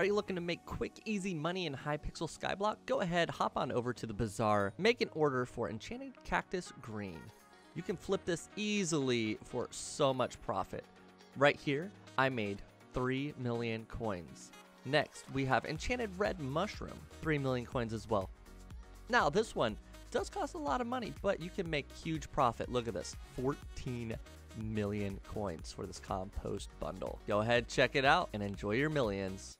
Are you looking to make quick, easy money in Hypixel Skyblock? Go ahead, hop on over to the bazaar, make an order for Enchanted Cactus Green. You can flip this easily for so much profit. Right here, I made 3 million coins. Next, we have Enchanted Red Mushroom, 3 million coins as well. Now, this one does cost a lot of money, but you can make huge profit. Look at this 14 million coins for this compost bundle. Go ahead, check it out, and enjoy your millions.